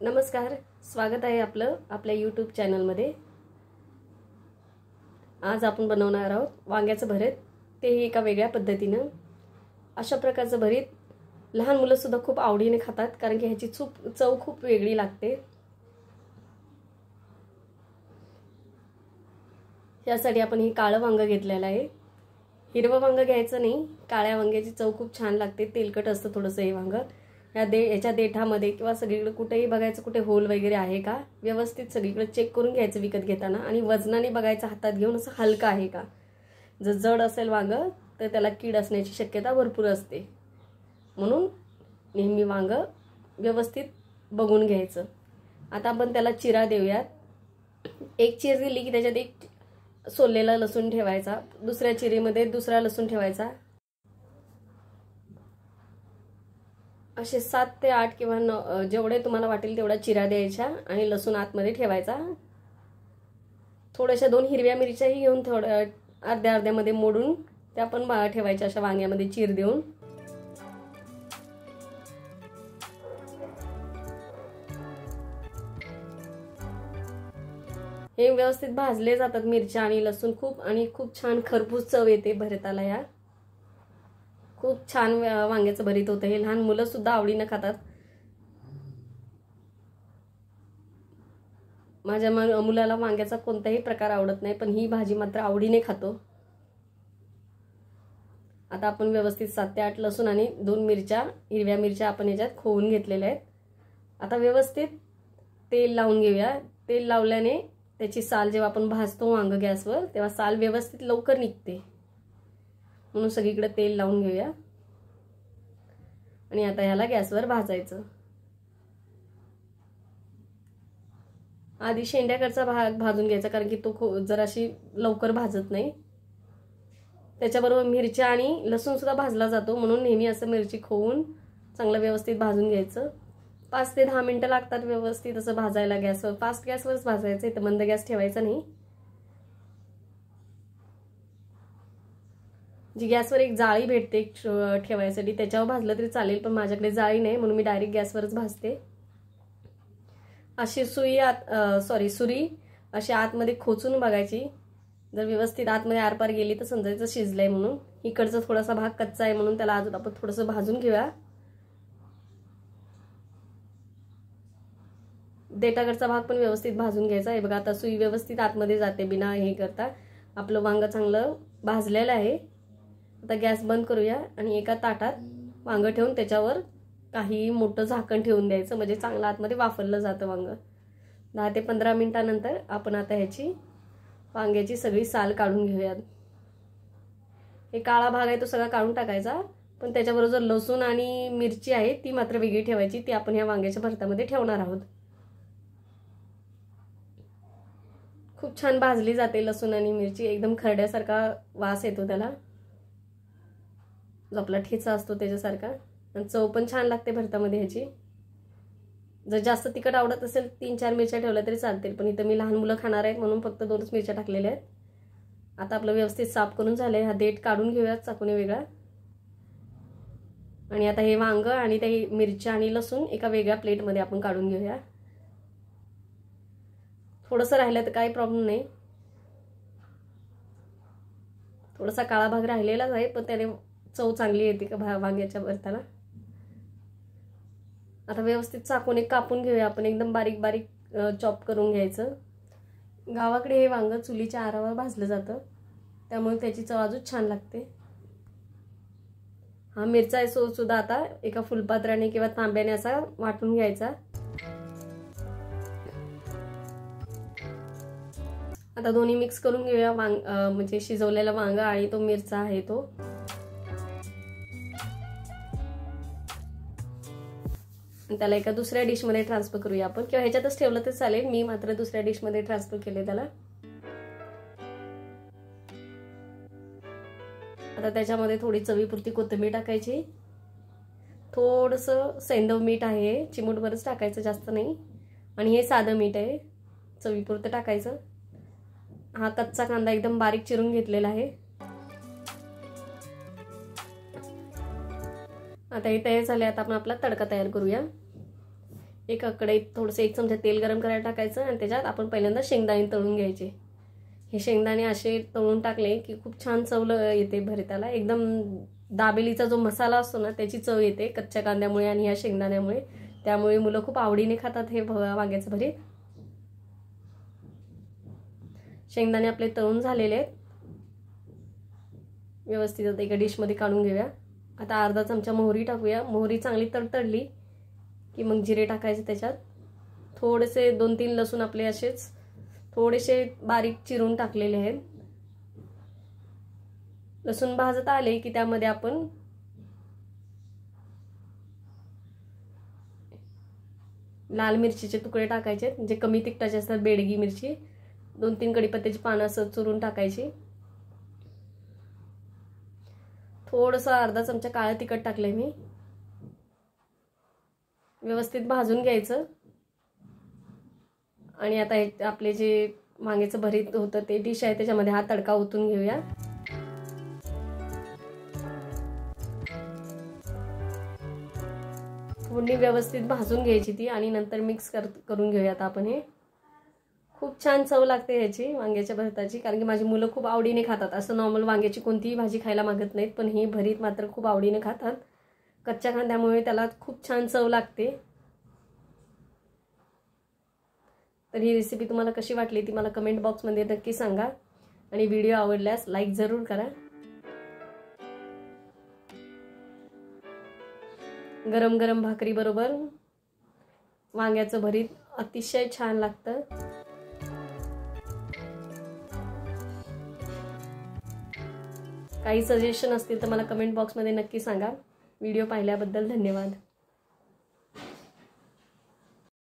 नमस्कार स्वागत आहे आपलं आपल्या यूट्यूब चॅनलमध्ये आज आपण बनवणार आहोत वांग्याचं भरीत. तेही एका वेगळ्या पद्धतीनं. अशा प्रकारचं भरीत. लहान मुलंसुद्धा खूप आवडीने खातात कारण की ह्याची चूप चव खूप वेगळी लागते. यासाठी आपण हे काळं वांगं घेतलेलं आहे. हिरवं वांगं घ्यायचं नाही. काळ्या वांग्याची चव खूप छान लागते. तेलकट असतं थोडंसं हे वांगं. या दे याच्या देठामध्ये किंवा सगळीकडे कुठेही बघायचं कुठे होल वगैरे आहे का? व्यवस्थित सगळीकडे चेक करून घ्यायचं विकत घेताना आणि वजनाने बघायचं हातात घेऊन असं हलकं आहे का? जर जड असेल वांगं तर त्याला कीड असण्याची शक्यता भरपूर असते. म्हणून नेहमी वांगं व्यवस्थित बघून घ्यायचं. आता आपण त्याला चिरा देऊयात. एक चिर दिली की त्याच्यात एक सोललेला लसूण ठेवायचा दुसऱ्या चिरीमध्ये दुसरा लसूण ठेवायचा. असे सात ते आठ किंवा न जेवढे तुम्हाला वाटेल तेवढा चिरा द्यायच्या आणि लसूण आतमध्ये ठेवायचा. थोड्याशा दोन हिरव्या मिरच्याही घेऊन थोड्या अर्ध्या अर्ध्यामध्ये मोडून त्या पण ठेवायच्या अशा वांग्यामध्ये चीर देऊन. हे व्यवस्थित भाजले जातात मिरच्या आणि लसूण खूप आणि खूप छान खरपूस चव येते भरताला या. खूप छान वांग्याचं भरीत होतं. हे लहान मुलं सुद्धा आवडीनं खातात. माझ्या मुलाला वांग्याचा कोणताही प्रकार आवडत नाही पण ही भाजी मात्र आवडीने खातो. आता आपण व्यवस्थित सात ते आठ लसूण आणि दोन मिरच्या हिरव्या मिरच्या आपण याच्यात खोवून घेतलेल्या आहेत. आता व्यवस्थित तेल लावून घेऊया. तेल लावल्याने त्याची साल जेव्हा आपण भाजतो वांग गॅसवर तेव्हा साल व्यवस्थित लवकर निघते. म्हणून सगळीकडे तेल लावून घेऊया. आणि आता ह्याला गॅसवर भाजायचं. आधी शेंड्याकडचा भाग भाजून घ्यायचा कारण की तो खो जराशी लवकर भाजत नाही. त्याच्याबरोबर मिरच्या आणि लसूण सुद्धा भाजला जातो म्हणून नेहमी असं मिरची खोवून चांगलं व्यवस्थित भाजून घ्यायचं. पाच ते दहा मिनटं लागतात व्यवस्थित असं भाजायला गॅसवर. फास्ट गॅसवरच भाजायचं इथं मंद गॅस ठेवायचा नाही. जी गॅसवर एक जाळी भेटते ठेवायसाठी. त्याच्यावर भाजलं तरी चालेल पण माझ्याकडे जाळी नाही म्हणून मी डायरेक्ट गॅसवरच भाजते. अशी सुई आत सॉरी सुरी अशी आतमध्ये खोचून बघायची. जर व्यवस्थित आतमध्ये आरपार गेली तर समजायचं शिजलंय म्हणून. इकडचा थोडासा भाग कच्चा आहे म्हणून त्याला अजून आपण थोडंसं भाजून घेऊया. देटाकडचा भाग पण व्यवस्थित भाजून घ्यायचा आहे. बघा आता सुई व्यवस्थित आतमध्ये जाते बिना हे करता. आपलं वांग चांगलं भाजलेलं आहे. आता गॅस बंद करूया आणि एका ताटात वांगं ठेवून त्याच्यावर काही मोठं झाकण ठेवून द्यायचं. म्हणजे चांगलं आतमध्ये वापरलं जातं वांगं. दहा ते पंधरा मिनटानंतर आपण आता ह्याची वांग्याची सगळी साल काढून घेऊयात. हे काळा भाग आहे तो सगळा काढून टाकायचा. पण त्याच्याबरोबर लसूण आणि मिरची आहे ती मात्र वेगळी ठेवायची. ती आपण ह्या वांग्याच्या भरतामध्ये ठेवणार आहोत. खूप छान भाजली जाते लसूण आणि मिरची. एकदम खरड्यासारखा वास येतो त्याला. जो आपला ठेचा असतो त्याच्यासारखा. आणि चव पण छान लागते भरतामध्ये ह्याची. जर जास्त तिखट आवडत असेल तीन चार मिरच्या ठेवल्या तरी चालतील. पण इथं मी लहान मुलं खाणार आहेत म्हणून फक्त दोनच मिरच्या टाकलेल्या आहेत. आता आपलं व्यवस्थित साफ करून झालंय. हा देठ काढून घेऊयात चाकूने वेगळा. आणि आता हे वांग आणि ते मिरच्या आणि लसूण एका वेगळ्या प्लेटमध्ये आपण काढून घेऊया. थोडंसं राहिलं तर काही प्रॉब्लेम नाही. थोडासा काळा भाग राहिलेलाच आहे पण त्याने चव चांगली येते का भा वांग्याच्या भरताना? आता व्यवस्थित चाकून एक कापून घेऊया आपण. एकदम बारीक बारीक चॉप करून घ्यायचं. गावाकडे हे वांग चुलीच्या आरावर भाजलं जातं. त्यामुळे त्याची चव अजून छान लागते. हा मिरचा सो सुद्धा आता एका फुलपात्राने किंवा तांब्याने असा वाटून घ्यायचा. आता दोन्ही मिक्स करून घेऊया वांग म्हणजे शिजवलेला वांग आणि तो मिरचा आहे तो. त्याला एका दुसऱ्या डिशमध्ये ट्रान्सफर करूया आपण. किंवा ह्याच्यातच ठेवलं तर चालेल. मी मात्र दुसऱ्या डिशमध्ये ट्रान्सफर केले त्याला. आता त्याच्यामध्ये थोडी चवीपुरती कोथिंबीर टाकायची. थोडंसं सैंदव मीठ आहे. चिमूटभरच टाकायचं जास्त नाही. आणि हे साधं मीठ आहे. चवीपुरतं टाकायचं. हा कच्चा कांदा एकदम बारीक चिरून घेतलेला आहे. आता हे तयार झाले आता आपण आपला तडका तयार करूया. एका कढईत थोडंसं एक चमचा तेल गरम करायला टाकायचं आणि त्याच्यात आपण पहिल्यांदा शेंगदाणे तळून घ्यायचे. हे शेंगदाणे असे तळून टाकले की खूप छान चव येते भरिताला. एकदम दाबेलीचा जो मसाला असतो ना त्याची चव येते कच्च्या कांद्यामुळे आणि ह्या शेंगदाण्यामुळे. त्यामुळे मुलं खूप आवडीने खातात हे वांग्याचं भरीत. शेंगदाणे आपले तळून झालेले आहेत. व्यवस्थित एका डिशमध्ये काढून घेऊया. आता अर्धा चमचा मोहरी टाकूया. मोहरी चांगली तडतडली की मग जिरे टाकायचे त्याच्यात. थोडेसे दोन तीन लसूण आपले असेच थोडेसे बारीक चिरून टाकलेले आहेत. लसूण भाजत आले की त्यामध्ये आपण लाल मिरचीचे तुकडे टाकायचे जे कमी तिखटाचे असतात बेडगी मिरची. दोन तीन कडीपत्त्याची पानं असं चुरून टाकायची. थोडंसं अर्धा चमचा काळं तिखट टाकलंय मी. व्यवस्थित भाजून घ्यायचं. आणि आता हे आपले जे मांगेचं भरीत होतं ते डिश आहे त्याच्यामध्ये हा तडका ओतून घेऊया. फोडणी व्यवस्थित भाजून घ्यायची ती आणि नंतर मिक्स कर करून घेऊयात आपण हे. खूप छान चव लागते ह्याची वांग्याच्या भरताची. कारण की माझी मुलं खूप आवडीने खातात. असं नॉर्मल वांग्याची कोणतीही भाजी खायला मागत नाहीत पण ही भरीत मात्र खूप आवडीने खातात. कच्च्या कांद्यामुळे त्याला खूप छान चव लागते. तर ही रेसिपी तुम्हाला कशी वाटली ती मला कमेंट बॉक्समध्ये नक्की सांगा. आणि व्हिडिओ आवडल्यास लाईक जरूर करा. गरम गरम भाकरी बरोबर. वांग्याचं भरीत अतिशय छान लागतं. काही सजेशन असतील तर मला कमेंट बॉक्समध्ये नक्की सांगा. व्हिडिओ पाहिल्याबद्दल धन्यवाद.